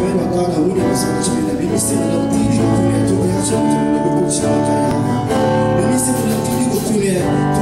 prima cosa unica se non ci viene benissimo non ti dico tu ne tu piace tu ne puoi ci notare benissimo non ti dico tu ne tu